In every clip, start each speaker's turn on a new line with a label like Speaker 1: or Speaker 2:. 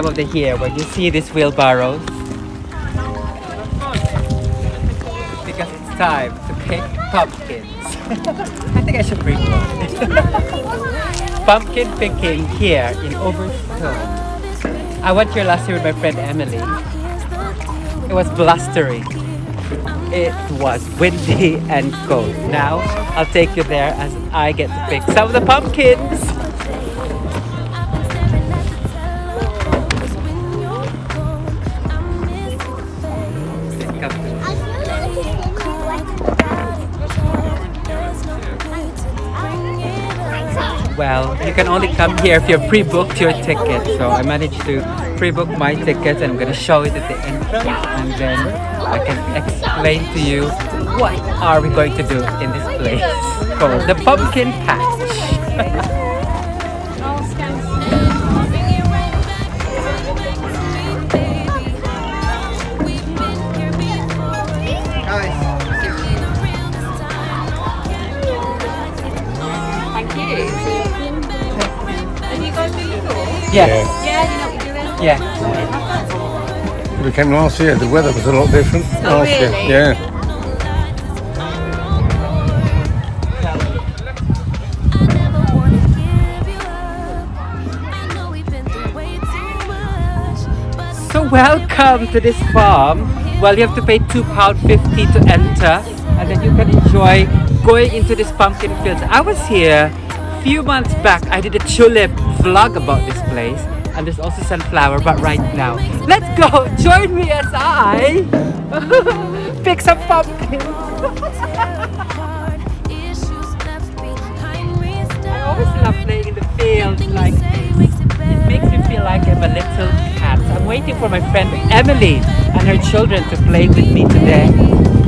Speaker 1: time of the year when you see these wheelbarrows. Because it's time to pick pumpkins. I think I should bring one. Pumpkin picking here in Overstone. I went here last year with my friend Emily. It was blustery. It was windy and cold. Now I'll take you there as I get to pick some of the pumpkins. Well, you can only come here if you've pre-booked your ticket. So I managed to pre-book my ticket and I'm gonna show it at the entrance and then I can explain to you what are we going to do in this place called the Pumpkin Patch.
Speaker 2: been before?
Speaker 1: Yes.
Speaker 2: Yeah, you know what you're doing?
Speaker 1: Yeah.
Speaker 3: We came last year. The weather was a lot different
Speaker 2: Oh,
Speaker 3: last year. Yeah.
Speaker 1: So welcome to this farm. Well, you have to pay £2.50 to enter and then you can enjoy going into this pumpkin fields. I was here a few months back. I did a tulip vlog about this place and there's also sunflower but right now. Let's go! Join me as I pick some pumpkins. I always love playing in the fields like it makes me feel like I'm a little cat. I'm waiting for my friend Emily and her children to play with me today.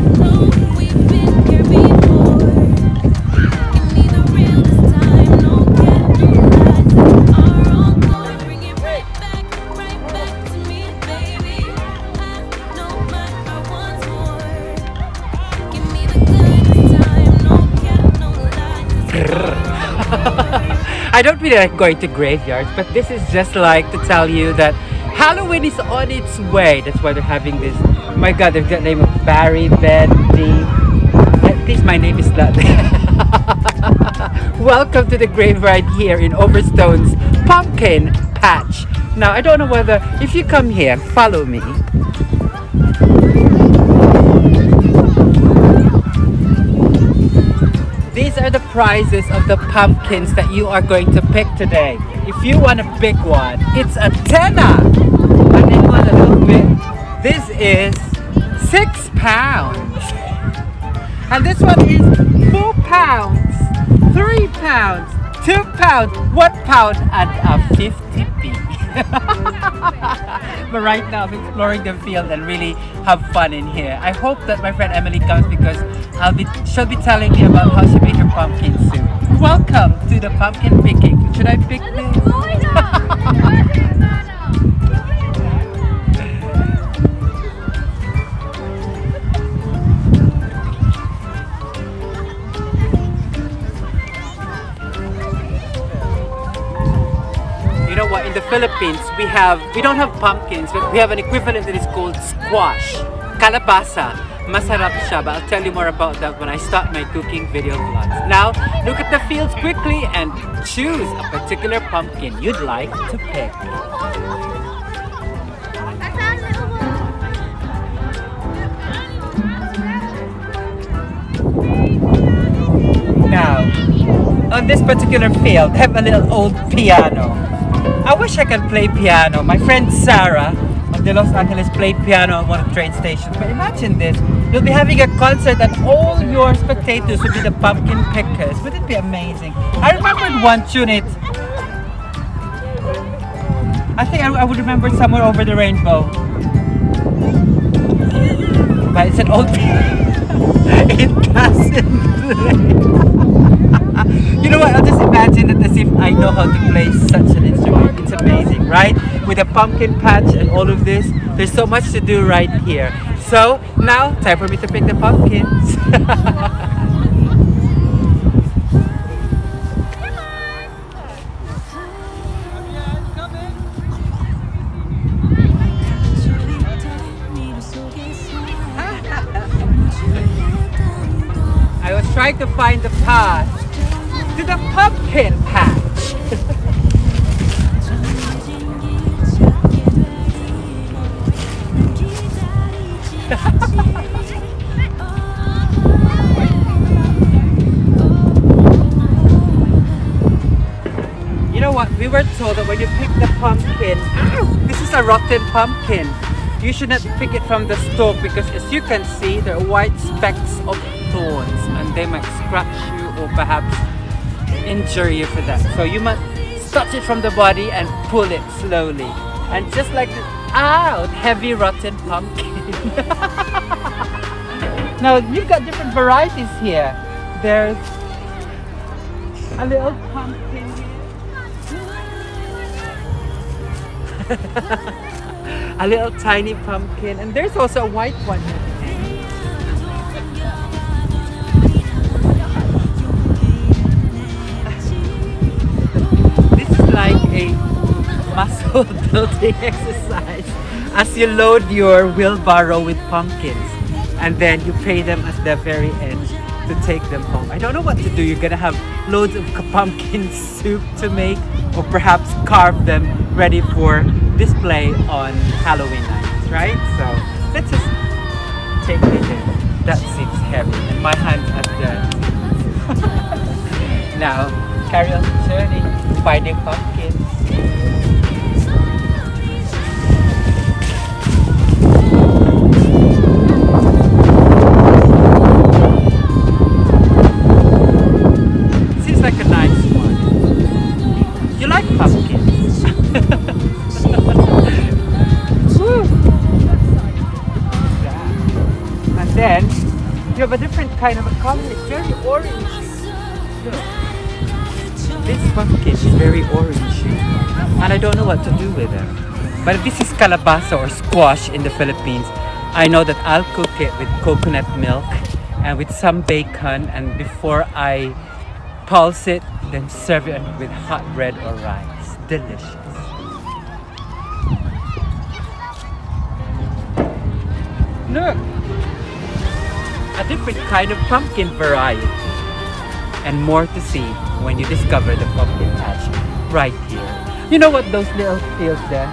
Speaker 1: Like going to graveyards, but this is just like to tell you that Halloween is on its way. That's why they're having this. Oh my God, they've got the name of Barry, Ben, D. At least my name is not. Welcome to the graveyard here in Overstone's Pumpkin Patch. Now, I don't know whether, if you come here, follow me. Prizes of the pumpkins that you are going to pick today. If you want to pick one, it's a tenner. And a little bit. This is six pounds. And this one is four pounds, three pounds, two pounds, one pound, and a 50p. but right now I'm exploring the field and really have fun in here. I hope that my friend Emily comes because I'll be she'll be telling me about how she made her pumpkin soup. Welcome to the pumpkin picking. Should I pick this? What? In the Philippines, we have we don't have pumpkins, but we have an equivalent that is called squash, kalabasa. Masarap siya, but I'll tell you more about that when I start my cooking video vlogs. Now, look at the fields quickly and choose a particular pumpkin you'd like to pick. Now, on this particular field, I have a little old piano. I wish I could play piano. My friend Sarah of the Los Angeles played piano at one of the train stations. But imagine this, you'll be having a concert and all your spectators will be the pumpkin pickers. Wouldn't it be amazing? I remembered one tune it. I think I, I would remember somewhere over the rainbow. But it's an old it doesn't. you know what? I'll just imagine it as if I know how to play such an instrument. It's amazing, right? With a pumpkin patch and all of this, there's so much to do right here. So now, time for me to pick the pumpkins. I was trying to find the path to the pumpkin patch. You know what? We were told that when you pick the pumpkin, this is a rotten pumpkin. You should not pick it from the stalk because as you can see, there are white specks of thorns and they might scratch you or perhaps injure you for that. So you must touch it from the body and pull it slowly. And just like this, out, heavy rotten pumpkin. now you've got different varieties here. There's a little pumpkin here. a little tiny pumpkin and there's also a white one this building exercise as you load your wheelbarrow with pumpkins and then you pay them at the very end to take them home i don't know what to do you're gonna have loads of pumpkin soup to make or perhaps carve them ready for display on Halloween night, right? So let's just take it in. That seems heavy and my hands are dirty. now carry on the journey, finding pumpkins. Then you have a different kind of a color. It's very orangey. Look. This pumpkin is very orangey. And I don't know what to do with it. But if this is kalabasa or squash in the Philippines. I know that I'll cook it with coconut milk and with some bacon and before I pulse it, then serve it with hot bread or rice. Delicious. Look! A different kind of pumpkin variety. And more to see when you discover the pumpkin patch right here. You know what those little fields there?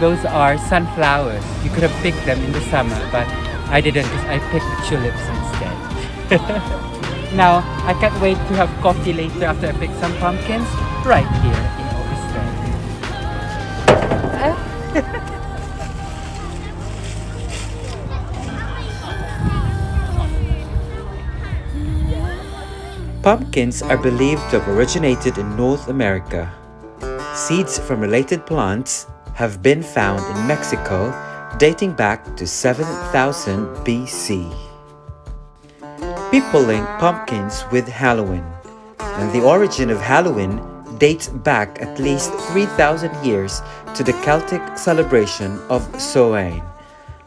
Speaker 1: Those are sunflowers. You could have picked them in the summer, but I didn't because I picked tulips instead. now, I can't wait to have coffee later after I pick some pumpkins right here Pumpkins are believed to have originated in North America. Seeds from related plants have been found in Mexico dating back to 7000 BC. People link pumpkins with Halloween, and the origin of Halloween dates back at least 3000 years to the Celtic celebration of Samhain.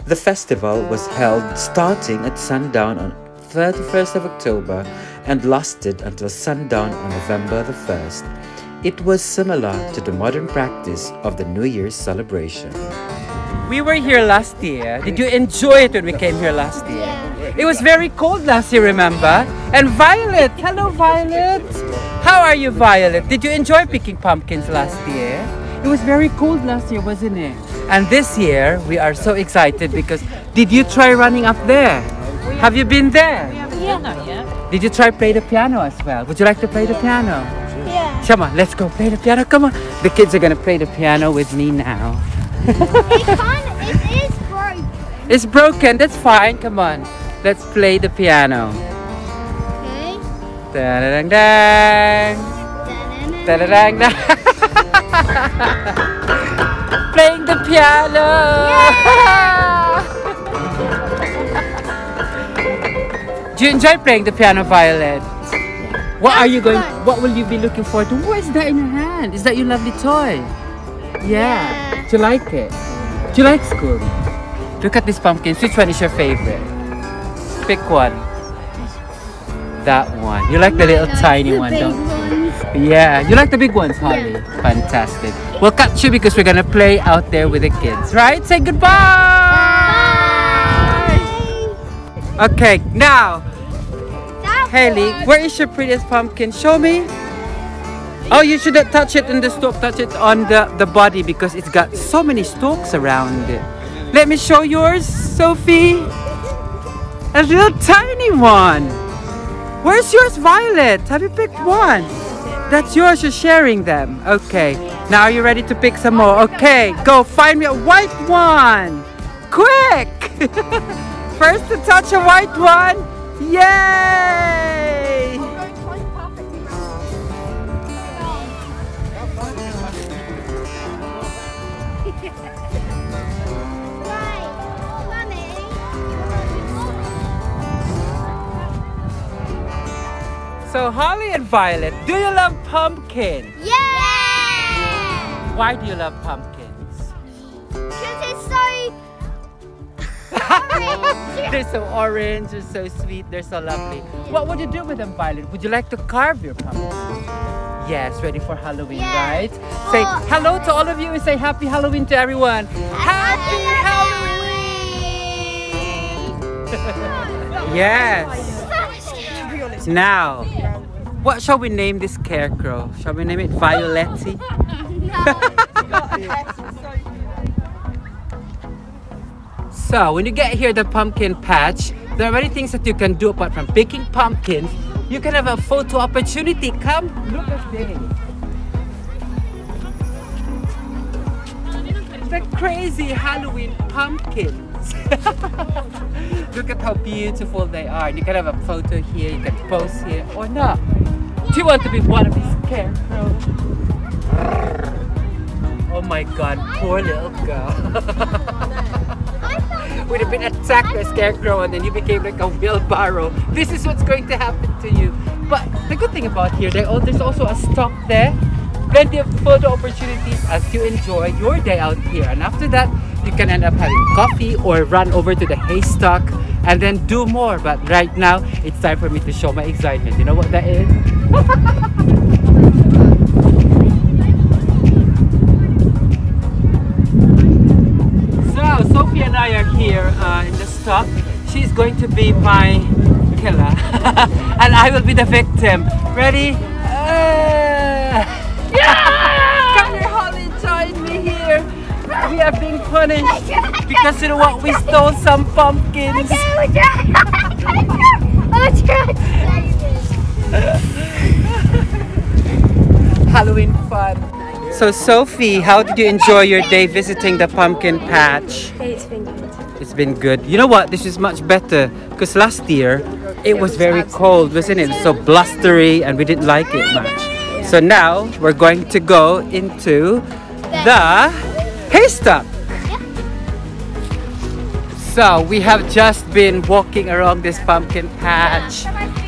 Speaker 1: The festival was held starting at sundown on 31st of October and lasted until sundown on November the 1st. It was similar to the modern practice of the New Year's celebration. We were here last year. Did you enjoy it when we came here last year? Yeah. It was very cold last year, remember? And Violet, hello Violet. How are you, Violet? Did you enjoy picking pumpkins last year? It was very cold last year, wasn't it? And this year, we are so excited because did you try running up there? Have you been there?
Speaker 2: Yeah. Not yet.
Speaker 1: Did you try play the piano as well? Would you like to play the piano?
Speaker 2: Yeah.
Speaker 1: Come on, let's go play the piano. Come on. The kids are gonna play the piano with me now.
Speaker 2: It it is broke.
Speaker 1: It's broken, that's fine. Come on. Let's play the piano.
Speaker 2: Okay.
Speaker 1: Da-da-dang dang. Da-da-dang dang. Playing the piano. Do you enjoy playing the piano, Violet? What are you going?
Speaker 2: fun.
Speaker 1: What will you be looking forward to? What is that in your hand? Is that your lovely toy? Yeah.
Speaker 2: Yeah.
Speaker 1: Do you like it? Do you like school? Look at these pumpkins. Which one is your favorite? Pick one. That one. You like the little tiny one, don't you? Yeah. You like the big ones, Holly? Fantastic. We'll catch you because we're gonna play out there with the kids, right? Say goodbye. Bye. Okay. Now, Haley, where is your prettiest pumpkin? Show me. Oh, you shouldn't touch it in the stalk. Touch it on the, the body because it's got so many stalks around it. Let me show yours, Sophie. A little tiny one. Where's yours, Violet? Have you picked one? That's yours. You're sharing them. Okay. Now are you ready to pick some more? Okay. Go find me a white one. Quick. First to touch a white one. Yay! So Holly and Violet, do you love pumpkin?
Speaker 2: Yeah!
Speaker 1: Why do you love pumpkins?
Speaker 2: Because it's so
Speaker 1: they're so orange, they're so sweet, they're so lovely. What would you do with them, Violet? Would you like to carve your pumpkin? Yes, ready for Halloween, right? Say
Speaker 2: Oh.
Speaker 1: hello to all of you and say happy Halloween to everyone. Happy Halloween! yes. Now, what shall we name this scarecrow? Shall we name it Violetti? So, when you get here, the pumpkin patch, there are many things that you can do apart from picking pumpkins. You can have a photo opportunity. Come, look at this. The crazy Halloween pumpkins. look at how beautiful they are. You can have a photo here, you can pose here or not. Do you want to be one of these scarecrows? Oh my god, poor little girl. would have been attacked by scarecrow and then you became like a wheelbarrow. This is what's going to happen to you. But the good thing about here, there- there's also a stop there. Plenty of photo opportunities as you enjoy your day out here. And after that, you can end up having coffee or run over to the haystack and then do more. But right now, it's time for me to show my excitement. You know what that is? uh, in the stock, She's going to be my killer, and I will be the victim. Ready? Uh, Come here, Holly, join me here. We are being punished because you know what? We stole some pumpkins. Halloween fun. So, Sophie, how did you enjoy your day visiting the pumpkin patch?
Speaker 2: Been good.
Speaker 1: It's been good. You know what? This is much better because last year it was very cold, wasn't it? So blustery and we didn't like it much. So now we're going to go into the haystack. So we have just been walking around this pumpkin patch.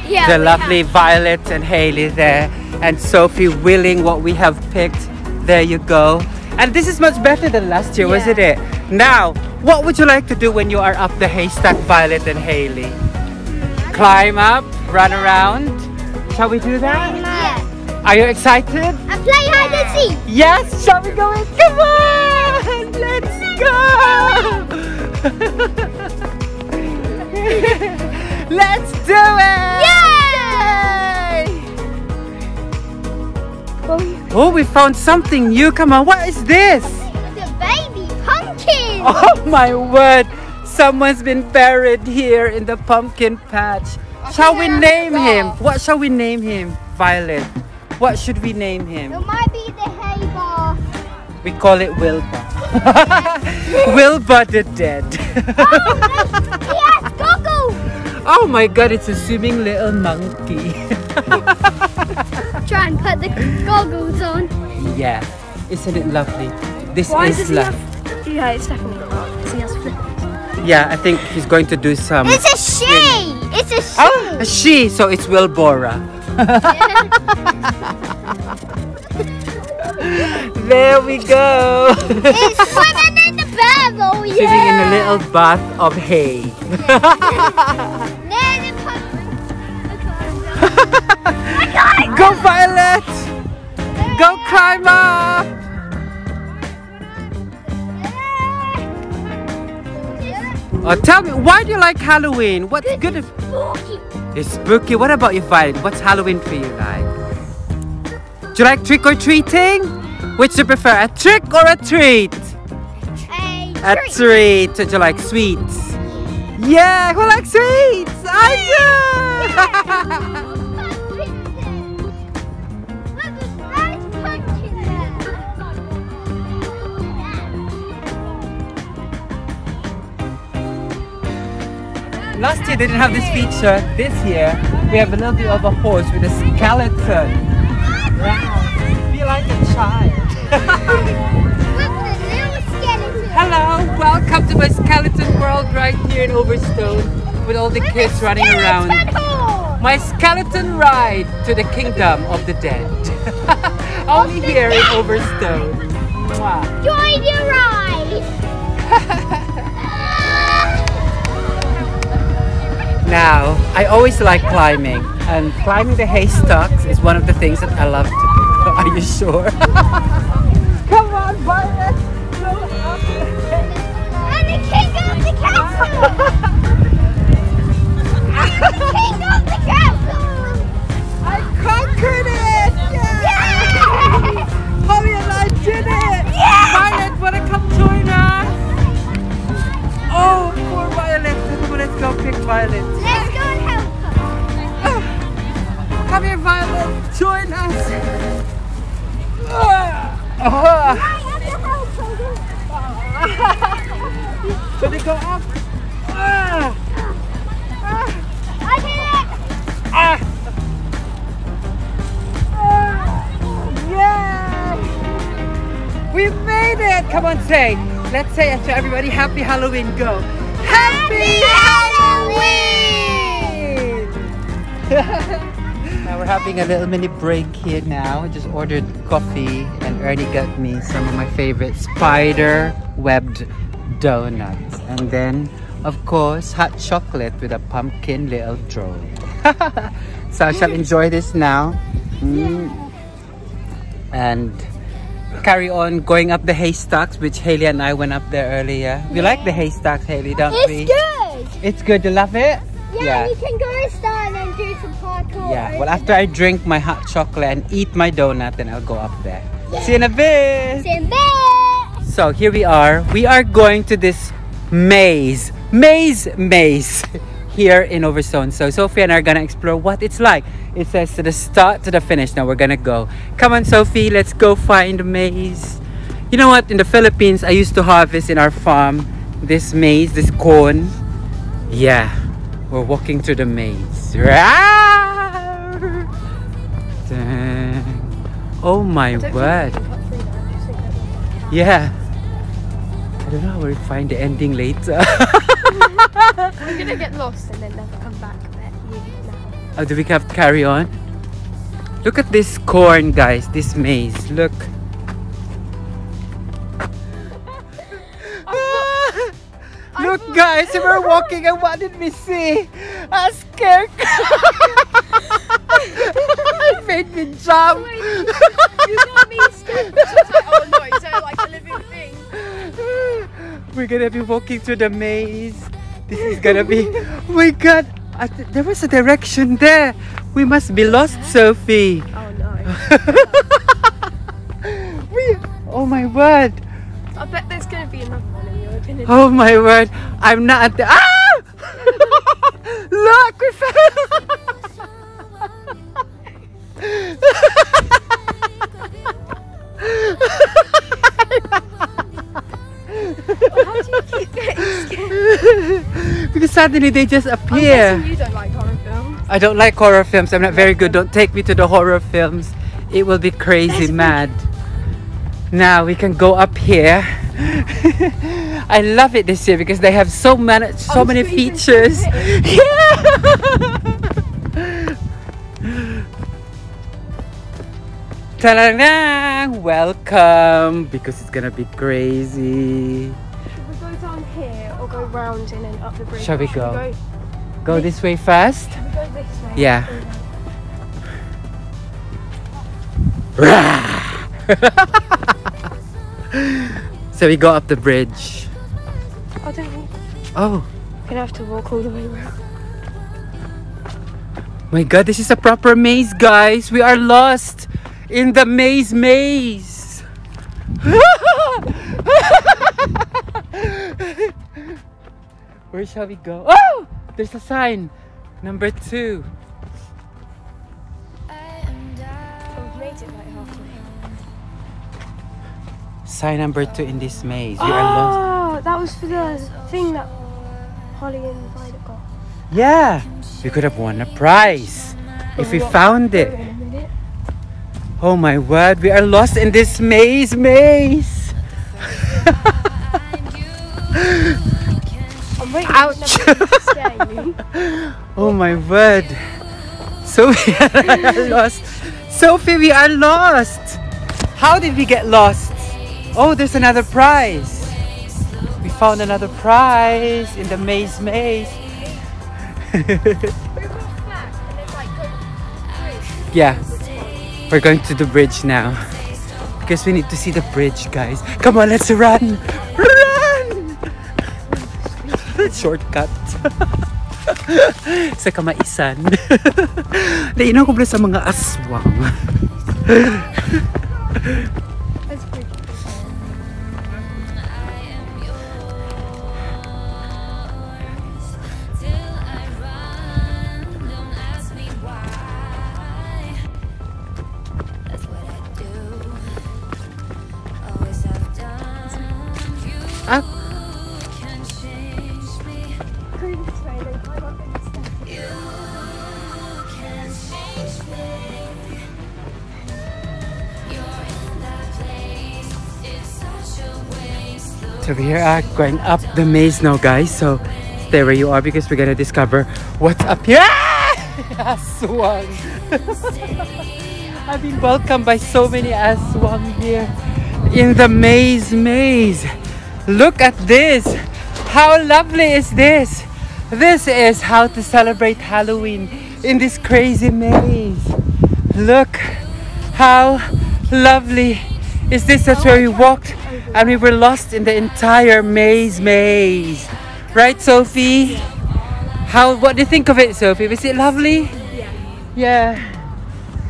Speaker 2: Yeah,
Speaker 1: The lovely Violet and Haley there, and Sophie willing what we have picked. There you go. And this is much better than last year, wasn't it? Now, what would you like to do when you are up the haystack, Violet and Haley? Climb up, run around. Shall we do that?
Speaker 2: Yeah.
Speaker 1: Are you excited?
Speaker 2: And play hide and seek.
Speaker 1: Yes, shall we go in? Come on, let's go. let's do it.
Speaker 2: Yay!
Speaker 1: Oh, we found something new. Come on, what is this?
Speaker 2: Pumpkin.
Speaker 1: Oh my word! Someone's been buried here in the pumpkin patch. Shall we name him? What shall we name him? Violet. What should we name him?
Speaker 2: It might be the hay bar.
Speaker 1: We call it Wilbur. Wilbur the dead.
Speaker 2: Oh, he has goggles.
Speaker 1: oh my god, it's a swimming little monkey.
Speaker 2: Try and put the goggles on.
Speaker 1: yeah, isn't it lovely? This
Speaker 4: Why
Speaker 1: is
Speaker 4: does he
Speaker 1: lo-
Speaker 4: have? Yeah, it's definitely not. Because he has flippers.
Speaker 1: Yeah, I think he's going to do some.
Speaker 2: It's a she. It's a oh, she.
Speaker 1: Oh, a she, so it's Wilbora. There we go.
Speaker 2: It's swimming in the barrel. Yeah.
Speaker 1: Sitting in a little bath of hay.
Speaker 2: Near the pumpkin.
Speaker 1: Go Violet! Go climb Oh, tell me, why do you like Halloween? What's good? If,
Speaker 2: Spooky.
Speaker 1: It's spooky. What about you, Violet? What's Halloween for you like? Do you like trick or treating? Which do you prefer, a trick or a treat?
Speaker 4: A
Speaker 1: A treat. Do you like sweets? Yeah, who likes sweets? I do. Last year they didn't have this feature. This year we have a little bit of a horse with a skeleton. Wow. Feel like a child. What's the new skeleton? Hello, welcome to my skeleton world right here in Overstone with all the kids running around. My skeleton ride to the kingdom of the dead. Only here in Overstone. Mwah.
Speaker 4: Join your ride!
Speaker 1: Now, I always like climbing, and climbing the haystacks is one of the things that I love to do. Are you sure? Come on, Violet!
Speaker 4: And the king of the castle! king of the castle!
Speaker 1: Go pick Violet.
Speaker 4: Let's go and help her.
Speaker 1: Come here, Violet. Join us.
Speaker 4: I have to help her.
Speaker 1: Should we go up? Ah.
Speaker 4: I did it!
Speaker 1: Ah. Yay! We made it! Come on, say. Let's say it to everybody. Happy Halloween. Go. Happy Halloween! now we're having a little mini break here now. I just ordered coffee and Ernie got me some of my favorite spider webbed donuts. And then, of course, hot chocolate with a pumpkin little drone. so I shall enjoy this now. Mm. And carry on going up the haystacks, which Haley and I went up there earlier. We like the haystacks, Haley, don't we?
Speaker 4: It's good!
Speaker 1: It's good. You love it?
Speaker 4: Yeah, we can go inside and do some parkour.
Speaker 1: Yeah. Well, after I drink my hot chocolate and eat my donut, then I'll go up there. See you in a bit.
Speaker 4: Simba!
Speaker 1: So here we are. We are going to this maze, maze, maze here in Overstone. So Sophie and I are gonna explore what it's like. It says to the start to the finish. Now we're gonna go. Come on, Sophie. Let's go find the maze. You know what? In the Philippines, I used to harvest in our farm this maize, this corn. Yeah, we're walking through the maze. Oh my word. Yeah. I don't know how we'll find the ending later.
Speaker 2: We're gonna get lost and then never come back. Know.
Speaker 1: oh, do we have to carry on? Look at this corn, guys. This maze. Look. Look, guys, we were walking and what did we see? A scarecrow. it made me jump.
Speaker 2: You got me scared. She's like, oh no, is like a living thing?
Speaker 1: We're gonna be walking through the maze. This is gonna be. Oh my god! I th- there was a direction there. We must be lost, Sophie.
Speaker 2: Oh no.
Speaker 1: we, oh my word!
Speaker 2: I bet there's gonna be another one and you're gonna.
Speaker 1: Oh my word! I'm not at the. Ah! Look, we
Speaker 2: How do you keep getting scared?
Speaker 1: because suddenly they just appear.
Speaker 2: I'm you don't like horror films.
Speaker 1: I don't like horror films. I'm not very good. Don't take me to the horror films. It will be crazy
Speaker 2: go.
Speaker 1: mad. Now we can go up here. I love it this year because they have so many so
Speaker 2: Oh,
Speaker 1: many features. Yeah. Ta-da-da! Welcome because it's gonna be crazy.
Speaker 2: Should we go down here or go round and then up the bridge?
Speaker 1: Shall we go?
Speaker 2: go?
Speaker 1: Go this way first.
Speaker 2: We this way?
Speaker 1: Yeah. so we go up the bridge.
Speaker 2: I don't think
Speaker 1: Oh,
Speaker 2: we're gonna have to walk all the way around.
Speaker 1: My god, this is a proper maze, guys. We are lost in the maize maze. Where shall we go? Oh! There's a sign. Number two.
Speaker 2: We've made it like halfway.
Speaker 1: Sign number two in this maze. We are ah, lost.
Speaker 2: Oh, that was for the thing that Holly and Violet got.
Speaker 1: Yeah, we could have won a prize if we found it.
Speaker 2: Wait a minute.
Speaker 1: Oh my word, we are lost in this maize maze.
Speaker 2: Waiting
Speaker 1: Ouch.
Speaker 2: for number to scare you.
Speaker 1: Oh my word. Sophie, we are lost. Sophie, we are lost. How did we get lost? Oh, there's another prize. We found another prize in the maize maze. yeah, we're going to the bridge now because we need to see the bridge, guys. Come on, let's run! Run! Shortcut. sa kamaisan. Nainaw ko pala sa mga aswang. so we are going up the maze now, guys. So stay where you are because we're gonna discover what's up here. Aswang. I've been welcomed by so many aswang here in the maize maze. Look at this. How lovely is this? This is how to celebrate Halloween in this crazy maze. Look how lovely is this. That's oh where we walked and we were lost in the entire maize maze. Right, Sophie? How? What do you think of it, Sophie? Was it lovely?
Speaker 2: Yeah.
Speaker 1: Yeah.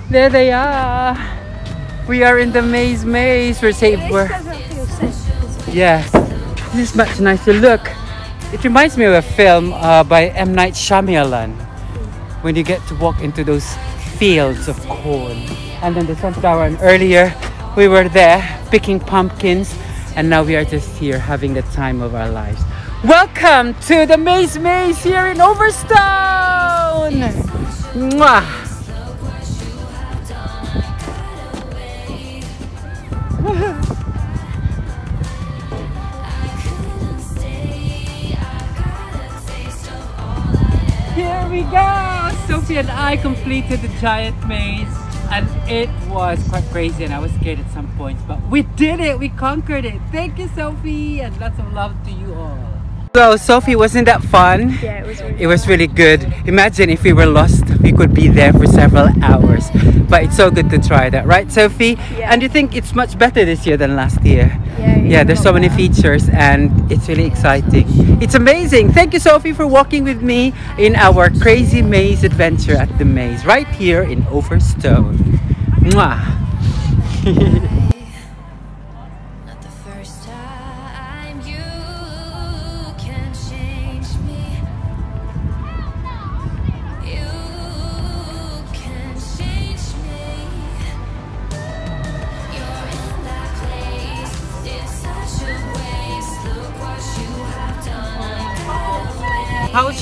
Speaker 1: There they are. We are in the maize maze. We're safe. We're
Speaker 2: doesn't feel safe. because
Speaker 1: Yes, this is much nicer. Look, it reminds me of a film uh, by M. Night Shyamalan when you get to walk into those fields of corn. And then the sunflower, and earlier we were there picking pumpkins, and now we are just here having the time of our lives. Welcome to the Maize Maze here in Overstone! Mwah! Here we go! Sophie and I completed the giant maze and it was quite crazy and I was scared at some points but we did it! We conquered it! Thank you Sophie and lots of love to you all. So Sophie, wasn't that fun?
Speaker 2: Yeah, it was really
Speaker 1: It was really good. Imagine if we were lost, we could be there for several hours. But it's so good to try that, right Sophie?
Speaker 2: Yeah.
Speaker 1: And you think it's much better this year than last year?
Speaker 2: Yeah,
Speaker 1: Yeah, there's so many features and it's really exciting. It's amazing. Thank you, Sophie, for walking with me in our crazy maze adventure at the maze right here in Overstone. Mwah.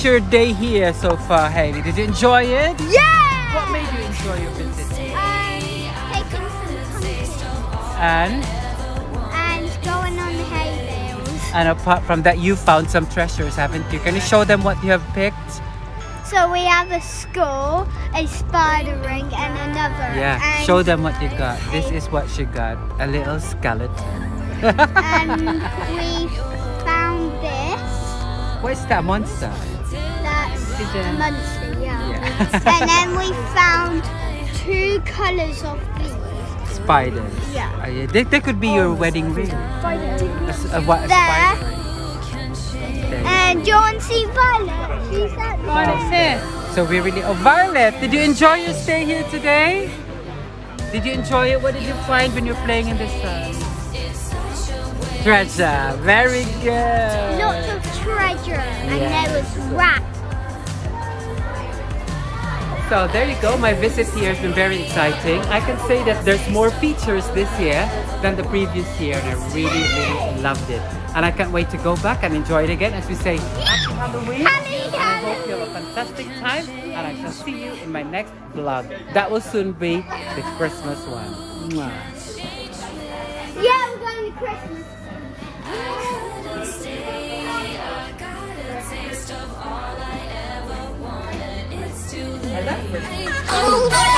Speaker 1: your day here so far, Hailey? Did you enjoy it?
Speaker 4: Yeah!
Speaker 1: What made you enjoy your visit?
Speaker 4: Um, taking some
Speaker 1: And,
Speaker 4: and going on the hay bales.
Speaker 1: and apart from that, you found some treasures, haven't you? Can you show them what you have picked?
Speaker 4: So we have a skull, a spider ring, and another.
Speaker 1: Yeah,
Speaker 4: and,
Speaker 1: show them what you got. This is what she got. A little skeleton.
Speaker 4: And we found this.
Speaker 1: What is that monster?
Speaker 4: That's
Speaker 1: Is
Speaker 4: a monster, yeah.
Speaker 1: Yeah.
Speaker 4: and then we found two colours of these.
Speaker 1: Spiders.
Speaker 4: Yeah.
Speaker 1: Uh, yeah. They, they could be your wedding ring.
Speaker 2: Did
Speaker 1: A, a, what, a
Speaker 4: There.
Speaker 1: spider. There.
Speaker 4: And do you want to see Violet? She's at
Speaker 2: Violet's here.
Speaker 1: So we really. Oh, Violet, did you enjoy your stay here today? Did you enjoy it? What did you find when you're playing in the sun? Treasure. Very good.
Speaker 4: Lots of treasure. And there was rats.
Speaker 1: So there you go. My visit here has been very exciting. I can say that there's more features this year than the previous year, and I really, really loved it. And I can't wait to go back and enjoy it again. As we say, Happy Halloween.
Speaker 4: Happy
Speaker 1: And I hope you have a fantastic time, and I shall see you in my next vlog. That will soon be the Christmas one. Mwah.
Speaker 4: Yeah, we're going to Christmas.
Speaker 5: Of